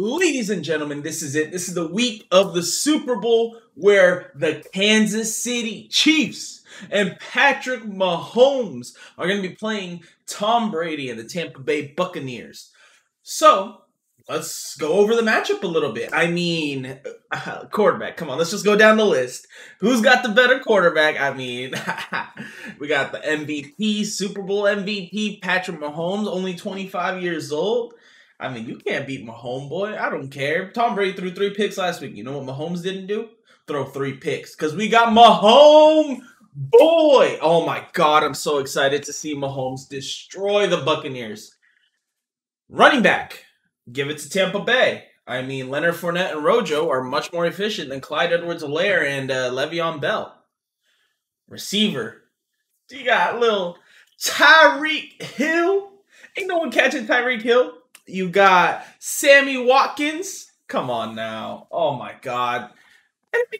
Ladies and gentlemen, this is it. This is the week of the Super Bowl where the Kansas City Chiefs and Patrick Mahomes are going to be playing Tom Brady and the Tampa Bay Buccaneers. So, let's go over the matchup a little bit. I mean, uh, quarterback, come on, let's just go down the list. Who's got the better quarterback? I mean, we got the MVP, Super Bowl MVP, Patrick Mahomes, only 25 years old. I mean, you can't beat Mahomes, boy. I don't care. Tom Brady threw three picks last week. You know what Mahomes didn't do? Throw three picks. Because we got Mahomes, boy. Oh my God, I'm so excited to see Mahomes destroy the Buccaneers. Running back, give it to Tampa Bay. I mean, Leonard Fournette and Rojo are much more efficient than Clyde Edwards-Helaire and uh, Le'Veon Bell. Receiver, you got little Tyreek Hill. Ain't no one catching Tyreek Hill. You got Sammy Watkins. Come on now. Oh my God.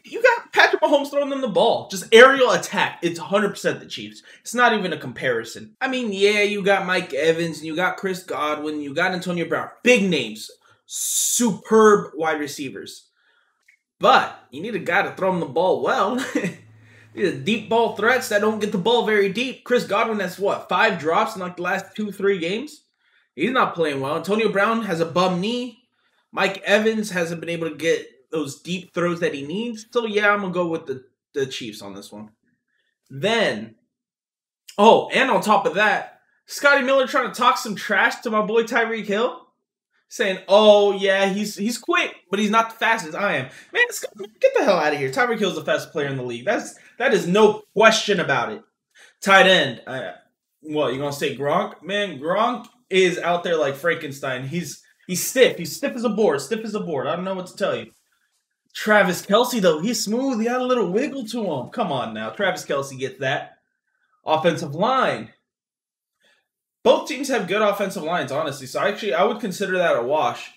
You got Patrick Mahomes throwing them the ball. Just aerial attack. It's 100% the Chiefs. It's not even a comparison. I mean, yeah, you got Mike Evans, and you got Chris Godwin, you got Antonio Brown. Big names. Superb wide receivers. But you need a guy to throw them the ball well. These are deep ball threats that don't get the ball very deep. Chris Godwin has what, five drops in like the last two, three games? He's not playing well. Antonio Brown has a bum knee. Mike Evans hasn't been able to get those deep throws that he needs. So yeah, I'm gonna go with the, the Chiefs on this one. Then, oh, and on top of that, Scotty Miller trying to talk some trash to my boy Tyreek Hill, saying, "Oh yeah, he's he's quick, but he's not the fastest I am." Man, get the hell out of here. Tyreek Hill's the fastest player in the league. That's that is no question about it. Tight end. Uh, what you gonna say, Gronk? Man, Gronk is out there like Frankenstein. He's he's stiff. He's stiff as a board. Stiff as a board. I don't know what to tell you. Travis Kelce though, he's smooth. He had a little wiggle to him. Come on now, Travis Kelce gets that. Offensive line. Both teams have good offensive lines, honestly. So actually, I would consider that a wash.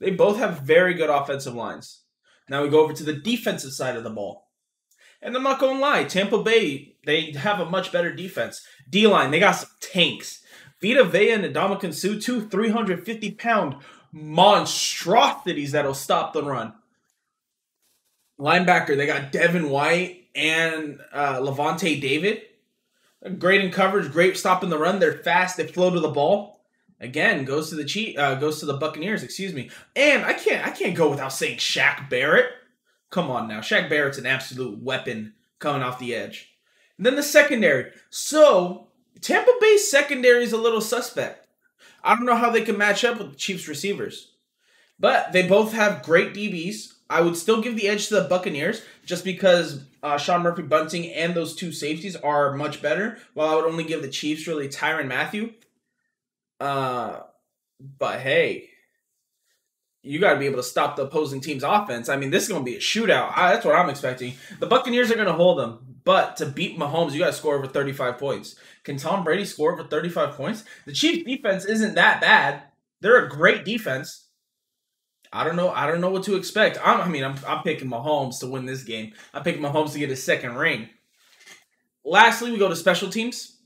They both have very good offensive lines. Now we go over to the defensive side of the ball. And I'm not going to lie, Tampa Bay, they have a much better defense. D line, they got some tanks. Vita Vea and Ndamukong Suh, two 350 pound monstrosities that'll stop the run. Linebacker, they got Devin White and uh, Lavonte David. Great in coverage, great stopping the run. They're fast, they flow to the ball. Again, goes to the cheat, uh, goes to the Buccaneers. Excuse me. And I can't, I can't go without saying Shaq Barrett. Come on now, Shaq Barrett's an absolute weapon coming off the edge. And then the secondary. So Tampa Bay's secondary is a little suspect. I don't know how they can match up with the Chiefs receivers. But they both have great DBs. I would still give the edge to the Buccaneers just because uh, Sean Murphy Bunting and those two safeties are much better. While I would only give the Chiefs really Tyrann Mathieu. Uh, but hey, you got to be able to stop the opposing team's offense. I mean, this is going to be a shootout. I, that's what I'm expecting. The Buccaneers are going to hold them. But to beat Mahomes, you got to score over 35 points. Can Tom Brady score over 35 points? The Chiefs defense isn't that bad. They're a great defense. I don't know. I don't know what to expect. I'm, i mean, I'm, I'm picking Mahomes to win this game. I'm picking Mahomes to get his second ring. Lastly, we go to special teams.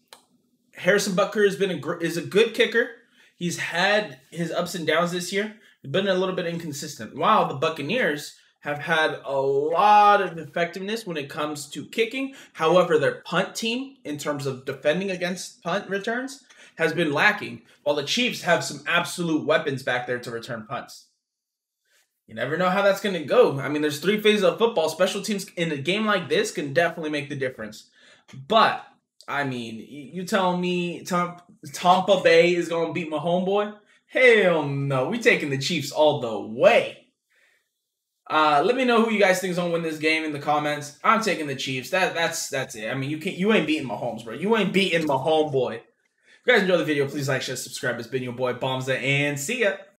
Harrison Butker has been a is a good kicker. He's had his ups and downs this year. Been a little bit inconsistent. While the Buccaneers have had a lot of effectiveness when it comes to kicking. However, their punt team, in terms of defending against punt returns, has been lacking, while the Chiefs have some absolute weapons back there to return punts. You never know how that's going to go. I mean, there's three phases of football. Special teams in a game like this can definitely make the difference. But, I mean, you tell me Tampa Bay is going to beat my homeboy? Hell no. We taking the Chiefs all the way. Uh, let me know who you guys think is gonna win this game in the comments. I'm taking the Chiefs. That that's that's it. I mean, you can't you ain't beating Mahomes, bro. You ain't beating my homeboy. If you guys enjoy the video, please like, share, subscribe. It's been your boy Bomza, and see ya.